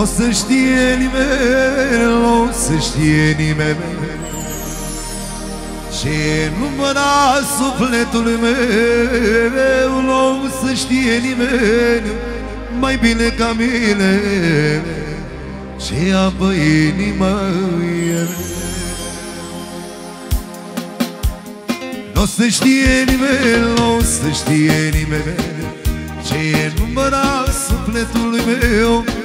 Nu o să știe nimeni, nu o să știe nimeni. Ce număra sufletul meu Nu o să știe nimeni Mai bine ca mine. Ce apă inima e Nu o să știe nimeni, nu o să știe nimeni. Ce număra sufletul meu Nu o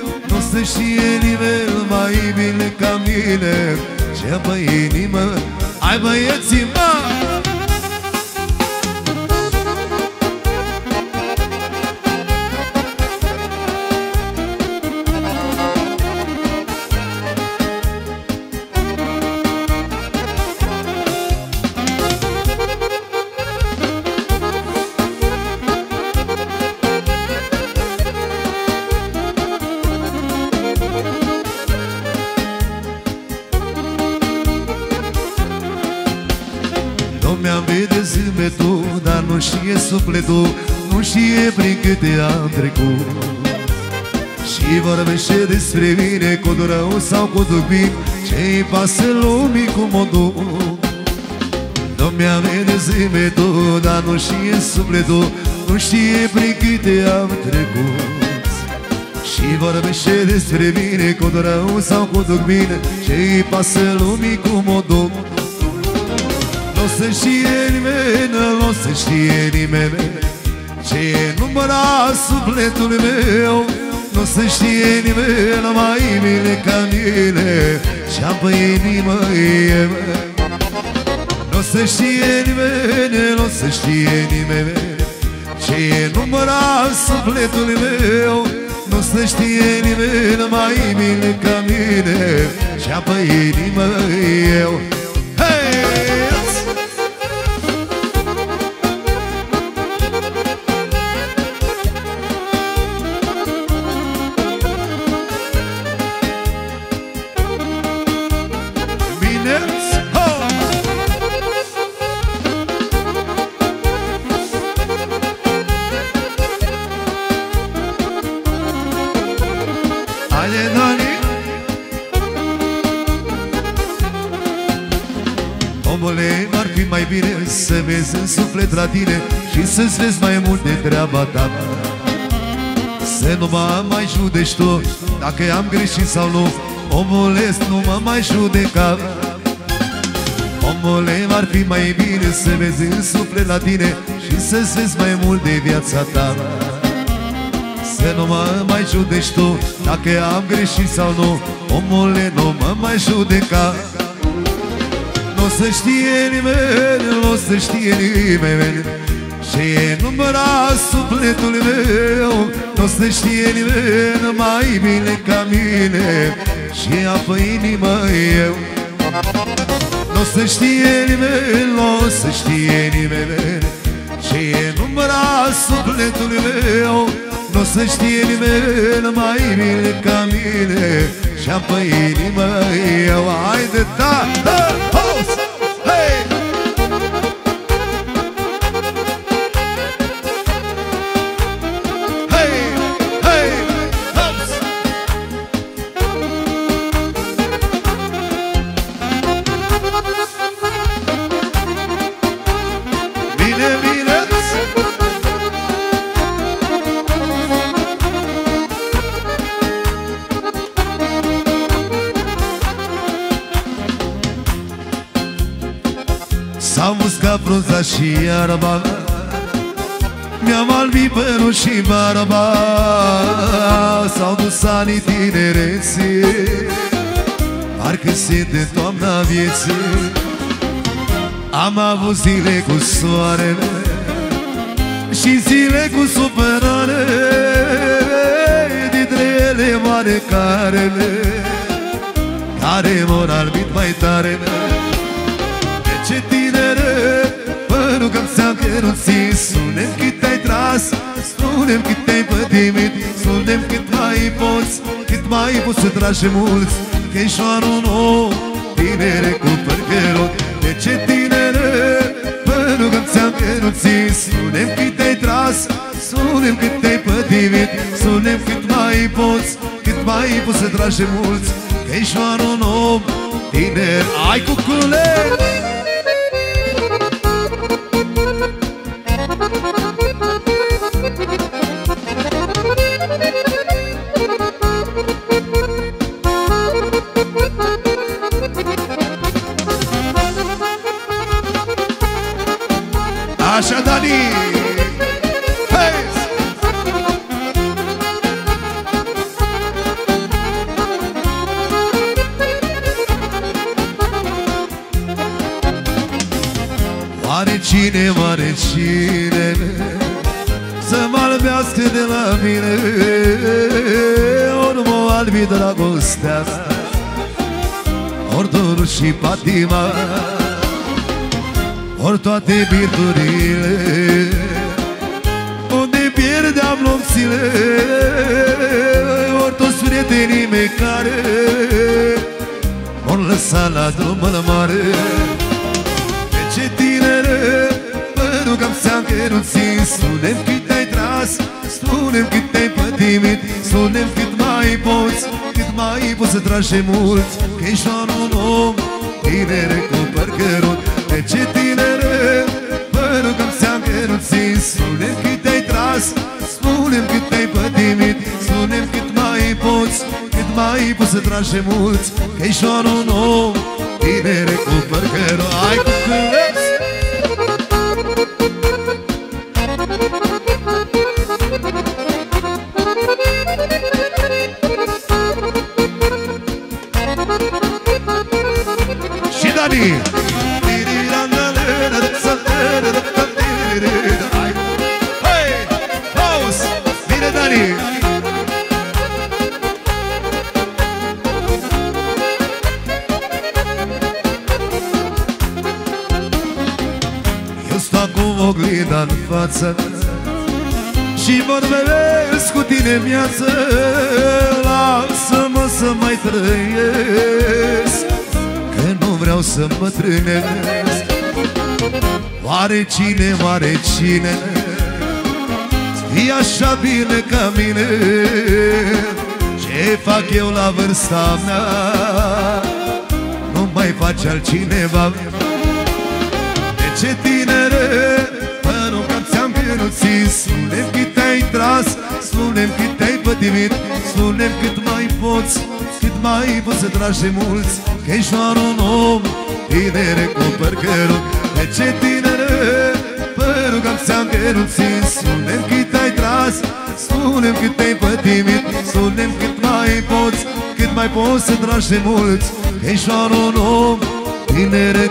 să știe nimeni mai bine ca mine Ce apă inimă Hai băieții, mă! Zâmbetul, dar nu știe sufletul Nu știe prin câte am trecut. Și vorbește despre mine cu rău sau cu dubin Ce-i pasă lumii cum o duc Lumea vede zâmbetul, dar nu știe sufletul Nu știe prin câte am trecut. Și vorbește despre mine cu rău sau cu duc bine Ce-i pasă lumii cum o duc nu să știe nimeni, nu să știe nimeni. Ce e număra sufletul meu Nu să știe nimeni mai bine ca mine. Ce-am pe inimă e Nu să știe nimeni, nu să știe nimeni. Ce e număra sufletul meu Nu să știe nimeni mai bine ca mine. Ce-am pe inimă eu Bine, ho! Haide, Dani! Omule, ar fi mai bine să vezi în suflet la tine Și să-ți vezi mai mult de treaba ta Să nu mă mai judești tu Dacă am greșit sau nu Omule, nu mă mai judeca Omule, ar fi mai bine să vezi în suflet la tine Și să-ți vezi mai mult de viața ta. Să nu mă mai judești tu Dacă am greșit sau nu. Omule, nu mă mai judeca. Nu o să știe nimeni, nu o să știe nimeni. Ce e număra sufletul meu. Nu o să știe nimeni mai bine ca mine. Și apă inimă eu. nu o să știe nimeni, nu o să știe nimeni Ce e număra sufletul meu. Nu o să știe nimeni mai bine ca mine Și-am pe inimă eu. Haide, da, da, S-a muscat frunza și iarba. Mi-am albit părul și barba. S-au dus anii tinereții. Parcă se de toamna vieții. Am avut zile cu soarele Și zile cu supărare. Dintre ele mare carele Care mor albit mai tare că ți-am căruțit Spune-mi cât ai tras Spune-mi cât ai pătimit Spune-mi cât mai poți Cât mai poți să tragi mulți Cheșoarul nou Tinere cu păr cărut De ce tinere? Părul că ți-am căruțit Spune-mi cât ai tras Spune-mi cât ai pătimit Spune-mi cât mai poți Cât cât mai poți să tragi de mulți Că ești doar un om tiner Ai cucule! Așa, Dani! Hey! Oare cine, oare cine Să mă albească de la mine Ori mă albi dragostea mea Ori dorul și patima Ori toate birturile Unde pierdeam nopțile Ori toți prietenii mei care Ori lăsat la drumul mare. De ce tinere Mă rugam seam că nu țin. Spune-mi cât ai tras Spune-mi cât ai pătimit Spune-mi cât mai poți Cât mai poți să tragi de mulți. Că ești doar un om Tinere cu păr cărut De ce tinere? Mă rugam seam că nu țin Spune-mi cât ai tras Spune-mi cât ai pătimit. Spune-mi cât mai poți Cât mai poți să tragi de mulți. Că ești doar un om Tinere cu păr cărut Ai cu cârleți Și Dani față Și vorbesc cu tine viață Lasă-mă să mai trăiesc Că nu vreau să mă trânesc. Oare cine, oare cine? E așa bine ca mine. Ce fac eu la vârsta mea? Nu mai face altcineva. De ce tinere Părul că ți-am pierdut Spune-mi cât ai tras Spune-mi cât ai pătimit Spune-mi cât mai poți Cât mai poți să tragi de mulți. Că ești doar un om Tinere cu păr cărut De ce tinere? Părul că ți-am pierdut Spune-mi cât ai tras Spune-mi cât ai pătimit Spune-mi cât mai poți Cât mai poți să tragi de mulți. Că ești doar un om Tinere